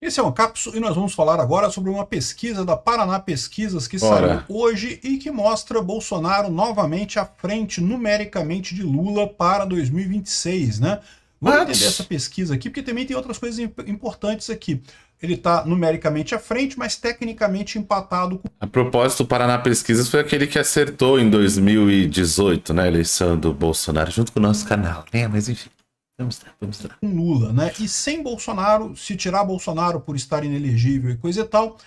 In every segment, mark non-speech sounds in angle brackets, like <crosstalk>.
Esse é um Capso e nós vamos falar agora sobre uma pesquisa da Paraná Pesquisas que Ora. saiu hoje e que mostra Bolsonaro novamente à frente numericamente de Lula para 2026, né? Vamos entender essa pesquisa aqui, porque também tem outras coisas importantes aqui. Ele está numericamente à frente, mas tecnicamente empatado. Com... A propósito, o Paraná Pesquisas foi aquele que acertou em 2018, né? Eleição do Bolsonaro, junto com o nosso canal, né? Mas enfim. Vamos lá, vamos lá. Com Lula, né? E sem Bolsonaro, se tirar Bolsonaro por estar inelegível e coisa e tal,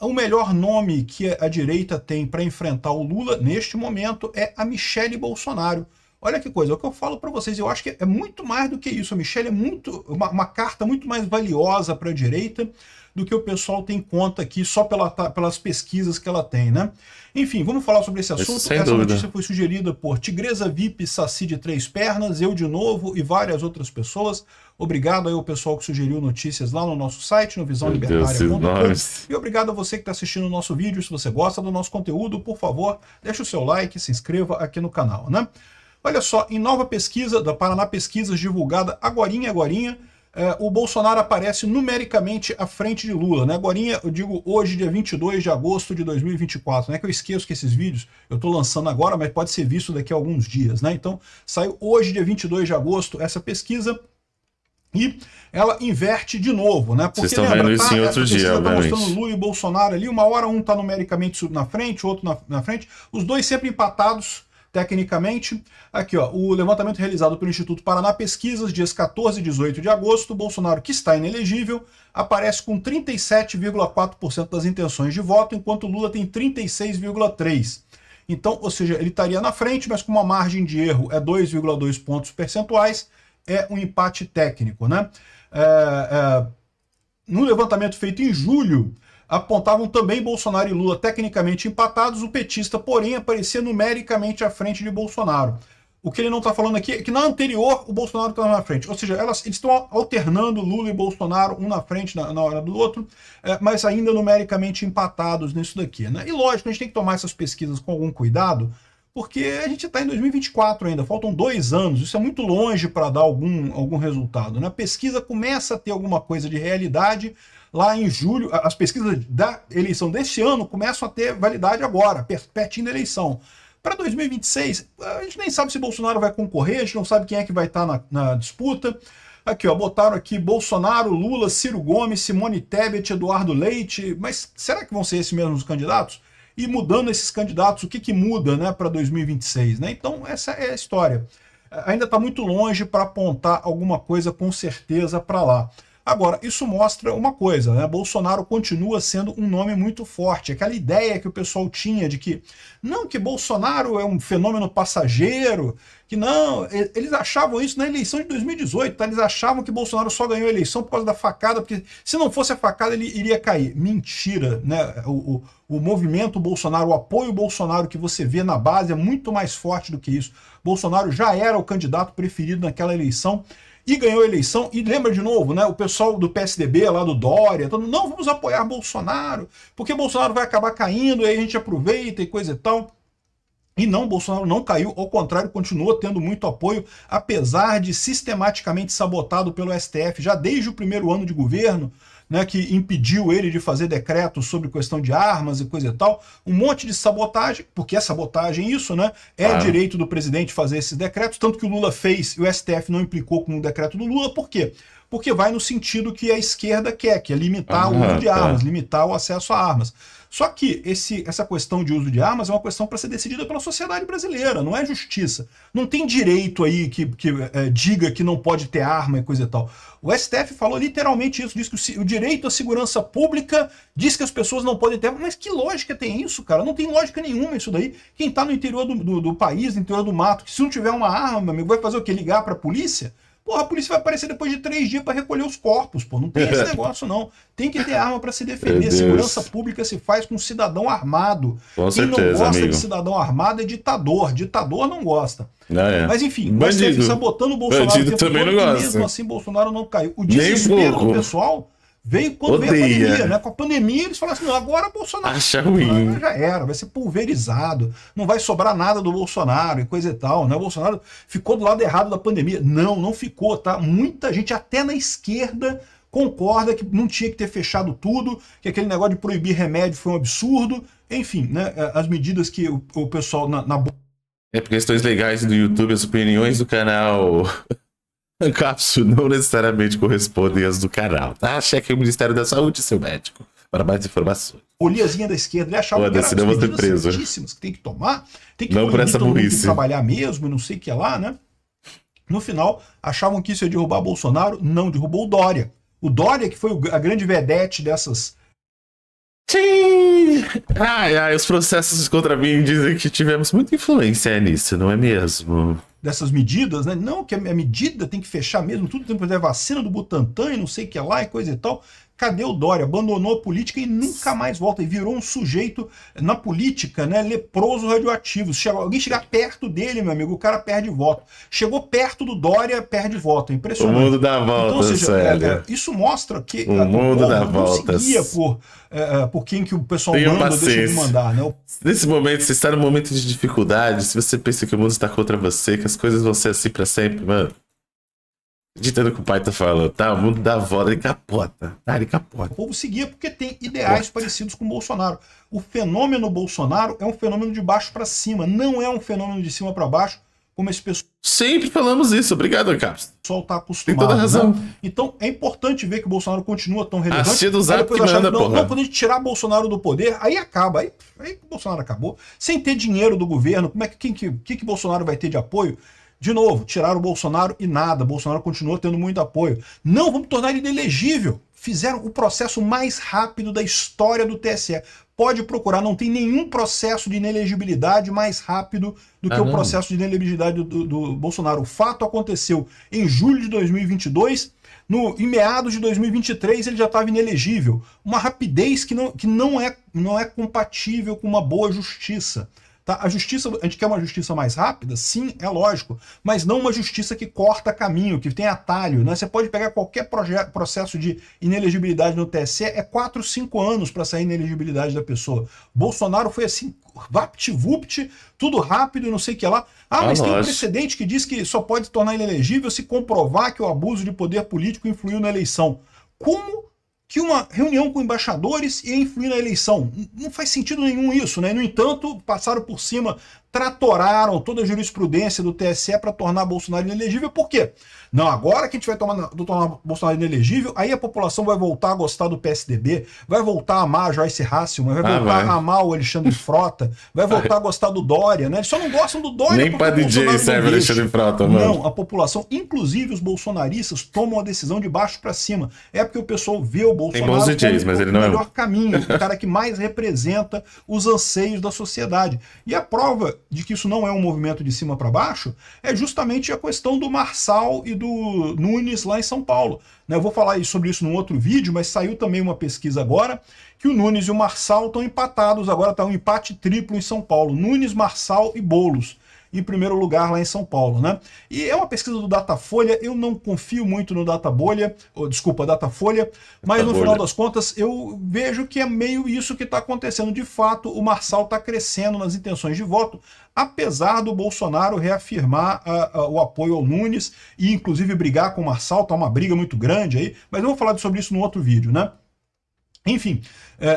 o melhor nome que a direita tem para enfrentar o Lula neste momento é a Michele Bolsonaro. Olha que coisa, é o que eu falo para vocês, eu acho que é muito mais do que isso. A Michelle é muito uma, uma carta muito mais valiosa para a direita do que o pessoal tem conta aqui só pela, pelas pesquisas que ela tem, né? Enfim, vamos falar sobre esse assunto. Sem Essa dúvida. notícia foi sugerida por Tigresa VIP, Saci de Três Pernas, eu de novo e várias outras pessoas. Obrigado aí ao pessoal que sugeriu notícias lá no nosso site, no visãolibertária.com. E obrigado a você que está assistindo o nosso vídeo. Se você gosta do nosso conteúdo, por favor, deixe o seu like, se inscreva aqui no canal, né? Olha só, em nova pesquisa da Paraná Pesquisas divulgada agorinha, agorinha, é, o Bolsonaro aparece numericamente à frente de Lula. Né? Agorinha, eu digo hoje, dia 22 de agosto de 2024. Não é que eu esqueço que esses vídeos eu estou lançando agora, mas pode ser visto daqui a alguns dias. Né? Então, saiu hoje, dia 22 de agosto, essa pesquisa. E ela inverte de novo, né? Porque Vocês estão lembra, vendo isso tá, em outro dia, tá mostrando Lula e Bolsonaro ali, uma hora um está numericamente na frente, outro na, na frente, os dois sempre empatados Tecnicamente, aqui ó, o levantamento realizado pelo Instituto Paraná Pesquisas, dias 14 e 18 de agosto, Bolsonaro, que está inelegível, aparece com 37,4% das intenções de voto, enquanto Lula tem 36,3%. Então, ou seja, ele estaria na frente, mas com uma margem de erro é 2,2 pontos percentuais, é um empate técnico. Né? É, é, no levantamento feito em julho, apontavam também Bolsonaro e Lula tecnicamente empatados, o petista, porém, aparecia numericamente à frente de Bolsonaro. O que ele não está falando aqui é que na anterior o Bolsonaro estava na frente. Ou seja, elas, eles estão alternando Lula e Bolsonaro, um na frente na, na hora do outro, é, mas ainda numericamente empatados nisso daqui. Né? E lógico, a gente tem que tomar essas pesquisas com algum cuidado, porque a gente está em 2024 ainda, faltam dois anos, isso é muito longe para dar algum, algum resultado. Né? A pesquisa começa a ter alguma coisa de realidade lá em julho, as pesquisas da eleição deste ano começam a ter validade agora, pertinho da eleição. Para 2026, a gente nem sabe se Bolsonaro vai concorrer, a gente não sabe quem é que vai estar na, na disputa. Aqui, ó, botaram aqui Bolsonaro, Lula, Ciro Gomes, Simone Tebet, Eduardo Leite, mas será que vão ser esses mesmos candidatos? E mudando esses candidatos, o que, que muda né, para 2026? Né? Então, essa é a história. Ainda está muito longe para apontar alguma coisa com certeza para lá. Agora, isso mostra uma coisa, né? Bolsonaro continua sendo um nome muito forte. Aquela ideia que o pessoal tinha de que não, que Bolsonaro é um fenômeno passageiro, que não, eles achavam isso na eleição de 2018, tá? Eles achavam que Bolsonaro só ganhou a eleição por causa da facada, porque se não fosse a facada ele iria cair. Mentira, né? O, o, o movimento Bolsonaro, o apoio Bolsonaro que você vê na base é muito mais forte do que isso. Bolsonaro já era o candidato preferido naquela eleição e ganhou a eleição. E lembra de novo, né? O pessoal do PSDB lá do Dória, todo, não vamos apoiar Bolsonaro, porque Bolsonaro vai acabar caindo, e aí a gente aproveita e coisa e tal. E não, Bolsonaro não caiu, ao contrário, continua tendo muito apoio, apesar de sistematicamente sabotado pelo STF já desde o primeiro ano de governo né, que impediu ele de fazer decretos sobre questão de armas e coisa e tal, um monte de sabotagem, porque é sabotagem isso, né? É direito do presidente fazer esses decretos, tanto que o Lula fez e o STF não implicou com o decreto do Lula, por quê? Porque vai no sentido que a esquerda quer, que é limitar o uso de tá. armas, limitar o acesso a armas. Só que esse, essa questão de uso de armas é uma questão para ser decidida pela sociedade brasileira, não é justiça. Não tem direito aí que, que é, diga que não pode ter arma e coisa e tal. O STF falou literalmente isso, diz que o, o direito à segurança pública diz que as pessoas não podem ter arma. Mas que lógica tem isso, cara? Não tem lógica nenhuma isso daí. Quem está no interior do, do, do, país, no interior do mato, que se não tiver uma arma, meu amigo, vai fazer o quê? Ligar para a polícia? Porra, a polícia vai aparecer depois de três dias para recolher os corpos, pô. Não tem esse negócio, não. Tem que ter <laughs> arma para se defender. Segurança pública se faz com cidadão armado. Com Quem certeza, não gosta amigo. de cidadão armado é ditador. Ditador não gosta. Ah, é. Mas enfim, Bandido. o STF sabotando o Bolsonaro. Bandido também não gosta. mesmo assim, Bolsonaro não caiu. O desespero do pessoal Veio quando Odeia. veio a pandemia, né? Com a pandemia eles falaram assim, não, agora Bolsonaro Acha ruim. já era, vai ser pulverizado, não vai sobrar nada do Bolsonaro e coisa e tal, né? O Bolsonaro ficou do lado errado da pandemia. Não, não ficou, tá? Muita gente, até na esquerda, concorda que não tinha que ter fechado tudo, que aquele negócio de proibir remédio foi um absurdo, enfim, né, é, as medidas que o, o pessoal na, na... É por questões legais do YouTube, as opiniões do canal Cápsula não necessariamente correspondem às do canal, tá? Cheque o Ministério da Saúde, seu médico, para mais informações. Oliazinha da esquerda, ele achava Foda, que eram medidas preso. que tem que tomar, tem que não por essa burrice. trabalhar mesmo, não sei o que lá, né? No final, achavam que isso ia derrubar Bolsonaro, não derrubou o Dória. O Dória, que foi a grande vedete dessas. Sim! Ai, ai, os processos contra mim dizem que tivemos muita influência nisso, não é mesmo? Dessas medidas, né? Não, que a medida tem que fechar mesmo, tudo tem que fazer vacina do Butantan e não sei o que lá e coisa e tal. Cadê o Dória? Abandonou a política e nunca mais volta. E virou um sujeito na política, né? Leproso radioativo. Se alguém chegar perto dele, meu amigo, o cara perde voto. Chegou perto do Dória, perde voto. É impressionante. O mundo dá volta, então, seja, é, é, isso mostra que o mundo dá volta. seguia por, é, é, por quem que o pessoal Tenha manda paciência. deixa de mandar. Né? Nesse momento, você está num momento de dificuldade, se você pensa que o mundo está contra você, que as coisas vão ser assim para sempre, mano Ditando que o pai tá falando, tá? O mundo dá volta, ele capota. Tá, ele capota. O povo seguia porque tem ideais Porta. parecidos com o Bolsonaro. O fenômeno Bolsonaro é um fenômeno de baixo para cima, não é um fenômeno de cima para baixo, como esse pessoal. Sempre falamos isso. Obrigado, Carlos. O pessoal tá acostumado. Tem toda razão. Né? Então é importante ver que o Bolsonaro continua tão relevante. Assistir do Zap que manda, não, não, quando a gente tirar Bolsonaro do poder, aí acaba. Aí, aí o Bolsonaro acabou. Sem ter dinheiro do governo, como é que, quem, que, que, que Bolsonaro vai ter de apoio? De novo, tiraram o Bolsonaro e nada. Bolsonaro continua tendo muito apoio. Não, vamos tornar ele inelegível. Fizeram o processo mais rápido da história do TSE. Pode procurar, não tem nenhum processo de inelegibilidade mais rápido do que ah, o processo de inelegibilidade do, do, do, Bolsonaro. O fato aconteceu em julho de 2022. No, em meados de 2023 ele já estava inelegível. Uma rapidez que, não, que não, é, não é compatível com uma boa justiça. Tá? A justiça, a gente quer uma justiça mais rápida? Sim, é lógico, mas não uma justiça que corta caminho, que tem atalho. Né? Você pode pegar qualquer processo de inelegibilidade no TSE, é 4, 5 anos para sair inelegibilidade da pessoa. Bolsonaro foi assim, vapt-vupt, tudo rápido e não sei o que lá. Ah, mas ah, tem um precedente que diz que só pode tornar inelegível se comprovar que o abuso de poder político influiu na eleição. Como que uma reunião com embaixadores ia influir na eleição. Não faz sentido nenhum isso, né? No entanto, passaram por cima tratoraram toda a jurisprudência do TSE para tornar Bolsonaro inelegível. Por quê? Não, agora que a gente vai tomar, tornar Bolsonaro inelegível, aí a população vai voltar a gostar do PSDB, vai voltar a amar a Joyce Hasselman, vai ah, voltar vai. a amar o Alexandre Frota, vai voltar a gostar do Dória, né? Eles só não gostam do Dória. Nem para DJ serve o Alexandre Frota, mano. Não, a população, inclusive os bolsonaristas, tomam a decisão de baixo para cima. É porque o pessoal vê o Bolsonaro bons DJs, mas ele não é o melhor caminho, o cara que mais representa os anseios da sociedade. E a prova de que isso não é um movimento de cima para baixo é justamente a questão do Marçal e do Nunes lá em São Paulo. Né, eu vou falar sobre isso num outro vídeo, mas saiu também uma pesquisa agora que o Nunes e o Marçal estão empatados, agora está um empate triplo em São Paulo. Nunes, Marçal e Bolos em primeiro lugar lá em São Paulo, né? E é uma pesquisa do Datafolha, eu não confio muito no Databolha, ou, desculpa, Datafolha, mas Data no final das contas eu vejo que é meio isso que está acontecendo. De fato, o Marçal está crescendo nas intenções de voto, apesar do Bolsonaro reafirmar uh, uh, o apoio ao Nunes e inclusive brigar com o Marçal, tá uma briga muito grande aí, mas eu vou falar sobre isso no outro vídeo, né? Enfim, é,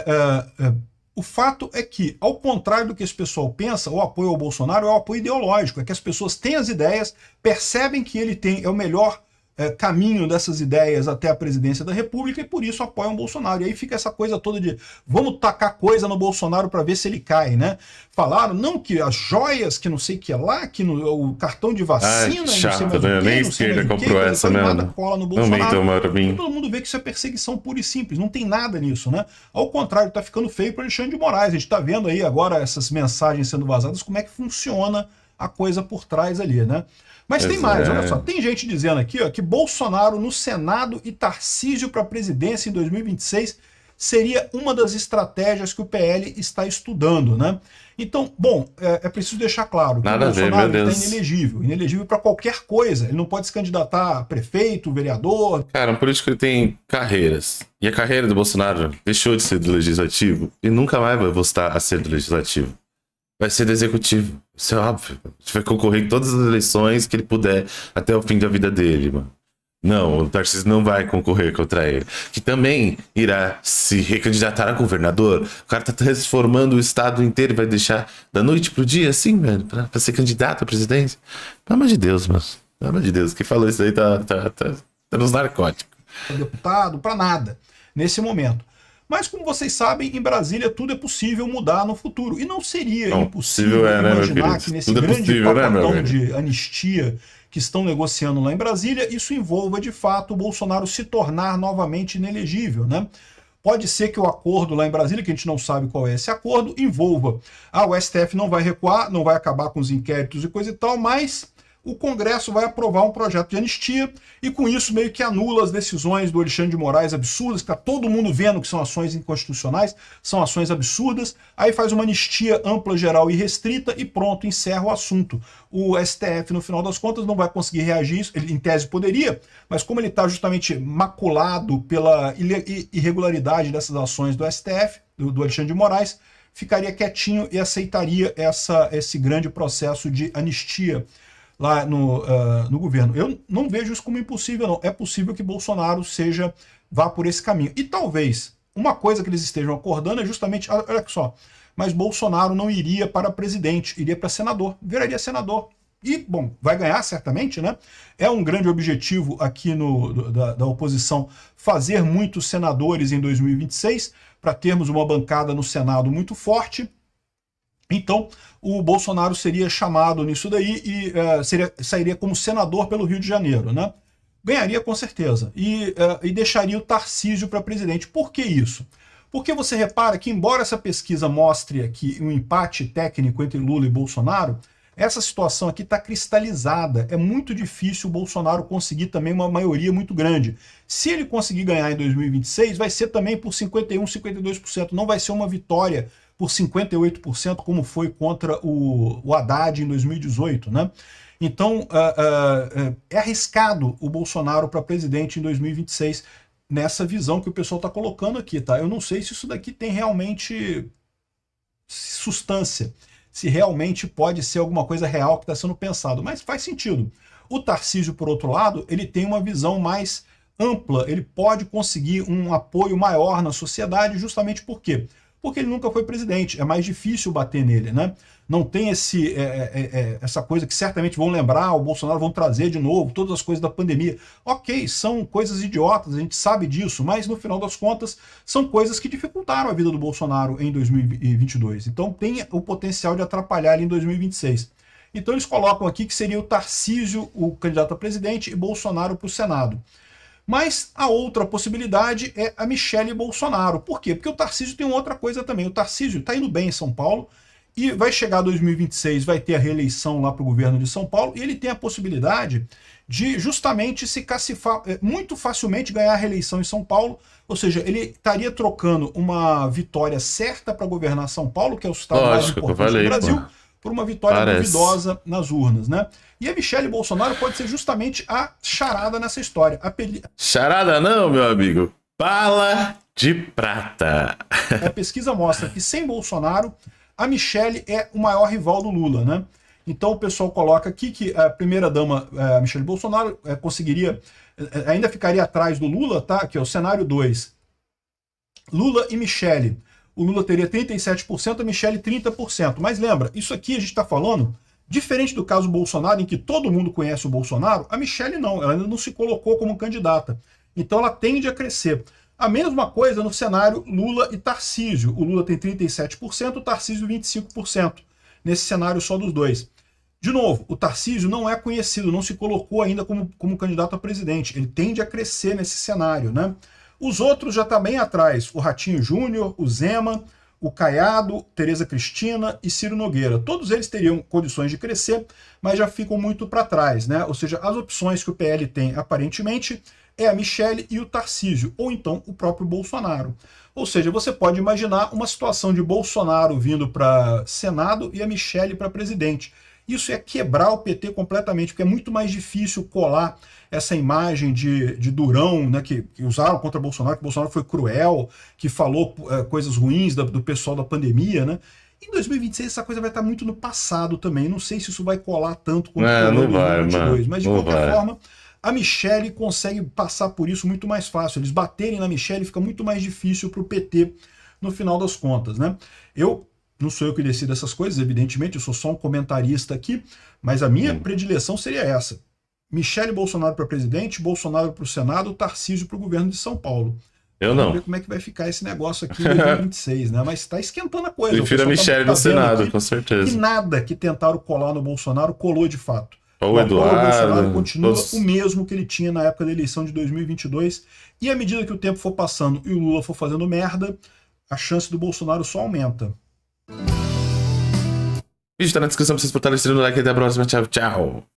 é, é o fato é que, ao contrário do que esse pessoal pensa, o apoio ao Bolsonaro é o apoio ideológico, é que as pessoas têm as ideias, percebem que ele tem é o melhor é, caminho dessas ideias até a presidência da República e por isso apoiam o Bolsonaro. E aí fica essa coisa toda de vamos tacar coisa no Bolsonaro para ver se ele cai, né? Falaram, não, que as joias, que não sei o que é lá, que no, o cartão de vacina, Ai, chato, não sei mais né? Nem esquerda comprou que, essa, né? Nada cola no Bolsonaro. Não todo mundo vê que isso é perseguição pura e simples, não tem nada nisso, né? Ao contrário, tá ficando feio para Alexandre de Moraes. A gente tá vendo aí agora essas mensagens sendo vazadas, como é que funciona a coisa por trás ali, né? Mas tem mais, olha só. Tem gente dizendo aqui ó, que Bolsonaro no Senado e Tarcísio para a presidência em 2026 seria uma das estratégias que o PL está estudando, né? Então, bom, é, é preciso deixar claro que Nada o Bolsonaro está inelegível. Inelegível para qualquer coisa. Ele não pode se candidatar a prefeito, vereador. Cara, um político ele tem carreiras. E a carreira do Bolsonaro deixou de ser do legislativo e nunca mais vai voltar a ser do legislativo vai ser do executivo. Isso é óbvio. Vai concorrer em todas as eleições que ele puder até o fim da vida dele, mano. Não, o Tarcísio não vai concorrer contra ele. Que também irá se recandidatar a governador. O cara tá transformando o estado inteiro vai deixar da noite pro dia, assim, velho, pra, pra ser candidato à presidência. Pelo amor de Deus, mano. Pelo amor de Deus, quem falou isso aí tá, tá, tá, tá nos narcóticos. Deputado, para nada, nesse momento. Mas, como vocês sabem, em Brasília tudo é possível mudar no futuro. E não seria não, impossível é, né, imaginar que nesse tudo é grande é possível, né, de anistia que estão negociando lá em Brasília, isso envolva de fato o Bolsonaro se tornar novamente inelegível, né? Pode ser que o acordo lá em Brasília, que a gente não sabe qual é esse acordo, envolva. Ah, o STF não vai recuar, não vai acabar com os inquéritos e coisa e tal, mas o Congresso vai aprovar um projeto de anistia e com isso meio que anula as decisões do Alexandre de Moraes absurdas, que está todo mundo vendo que são ações inconstitucionais, são ações absurdas, aí faz uma anistia ampla, geral e restrita e pronto, encerra o assunto. O STF, no final das contas, não vai conseguir reagir isso, ele em tese poderia, mas como ele está justamente maculado pela irregularidade dessas ações do STF, do, Alexandre de Moraes, ficaria quietinho e aceitaria essa, esse grande processo de anistia lá no, uh, no governo. Eu não vejo isso como impossível, não. É possível que Bolsonaro seja vá por esse caminho. E talvez uma coisa que eles estejam acordando é justamente, olha só, mas Bolsonaro não iria para presidente, iria para senador, viraria senador. E, bom, vai ganhar certamente, né? É um grande objetivo aqui no, da, da oposição fazer muitos senadores em 2026, para termos uma bancada no Senado muito forte. Então, o Bolsonaro seria chamado nisso daí e uh, seria, sairia como senador pelo Rio de Janeiro, né? Ganharia com certeza e, uh, e deixaria o Tarcísio para presidente. Por que isso? Porque você repara que, embora essa pesquisa mostre aqui um empate técnico entre Lula e Bolsonaro, essa situação aqui está cristalizada. É muito difícil o Bolsonaro conseguir também uma maioria muito grande. Se ele conseguir ganhar em 2026, vai ser também por 51, 52%. Não vai ser uma vitória por 58%, como foi contra o, o Haddad em 2018. Né? Então, uh, uh, é arriscado o Bolsonaro para presidente em 2026 nessa visão que o pessoal está colocando aqui. Tá? Eu não sei se isso daqui tem realmente substância, se realmente pode ser alguma coisa real que está sendo pensado, mas faz sentido. O Tarcísio, por outro lado, ele tem uma visão mais ampla, ele pode conseguir um apoio maior na sociedade, justamente por quê? Porque ele nunca foi presidente. É mais difícil bater nele, né? Não tem esse, é, é, é, é, essa coisa que certamente vão lembrar, o Bolsonaro vão trazer de novo, todas as coisas da pandemia. Ok, são coisas idiotas, a gente sabe disso, mas no final das contas são coisas que dificultaram a vida do Bolsonaro em 2022. Então tem o potencial de atrapalhar ele em 2026. Então eles colocam aqui que seria o Tarcísio o candidato a presidente e Bolsonaro para o Senado. Mas a outra possibilidade é a Michele Bolsonaro. Por quê? Porque o Tarcísio tem outra coisa também. O Tarcísio está indo bem em São Paulo e vai chegar 2026, vai ter a reeleição lá para o governo de São Paulo, e ele tem a possibilidade de justamente se cacifar, é, muito facilmente ganhar a reeleição em São Paulo, ou seja, ele estaria trocando uma vitória certa para governar São Paulo, que é o estado Lógico, mais importante do Brasil, pô. Por uma vitória Parece. duvidosa nas urnas, né? E a Michelle Bolsonaro pode ser justamente a charada nessa história. Peli... Charada não, meu amigo. Bala de prata. A pesquisa mostra que sem Bolsonaro, a Michelle é o maior rival do Lula, né? Então o pessoal coloca aqui que a primeira-dama, a Michelle Bolsonaro, é, conseguiria, é, ainda ficaria atrás do Lula, tá? Aqui, ó, o cenário 2. Lula e Michelle. O Lula teria 37%, a Michelle 30%. Mas lembra, isso aqui a gente está falando Diferente do caso Bolsonaro, em que todo mundo conhece o Bolsonaro, a Michelle não, ela ainda não se colocou como candidata. Então ela tende a crescer. A mesma coisa no cenário Lula e Tarcísio. O Lula tem 37%, o Tarcísio 25%. Nesse cenário só dos dois. De novo, o Tarcísio não é conhecido, não se colocou ainda como, como candidato a presidente. Ele tende a crescer nesse cenário, né? Os outros já estão tá bem atrás. O Ratinho Júnior, o Zema, o Caiado, Tereza Cristina e Ciro Nogueira. Todos eles teriam condições de crescer, mas já ficam muito para trás, né? Ou seja, as opções que o PL tem aparentemente é a Michele e o Tarcísio, ou então o próprio Bolsonaro. Ou seja, você pode imaginar uma situação de Bolsonaro vindo para Senado e a Michele para presidente. Isso é quebrar o PT completamente, porque é muito mais difícil colar essa imagem de, de Durão, né, que, que usaram contra Bolsonaro, que Bolsonaro foi cruel, que falou é, coisas ruins da, do pessoal da pandemia, né? Em 2026 essa coisa vai estar muito no passado também. Não sei se isso vai colar tanto quanto é, não vai, 2022, mas de qualquer vai. forma a Michelle consegue passar por isso muito mais fácil. Eles baterem na Michelle fica muito mais difícil para o PT no final das contas, né? Eu não sou eu que decido essas coisas, evidentemente, eu sou só um comentarista aqui, mas a minha hum. predileção seria essa. Michele Bolsonaro para presidente, Bolsonaro para o Senado, Tarcísio para o governo de São Paulo. Eu não. Vamos ver como é que vai ficar esse negócio aqui em <laughs> 2026, né? Mas está esquentando a coisa. Prefiro a tá Michelle tá no Senado, com certeza. E nada que tentaram colar no Bolsonaro colou de fato. Ou o Eduardo. O Bolsonaro continua os... o mesmo que ele tinha na época da eleição de 2022. E à medida que o tempo for passando e o Lula for fazendo merda, a chance do Bolsonaro só aumenta. Vídeo está na descrição para vocês fortalecerem o like. Até a próxima. Tchau, tchau.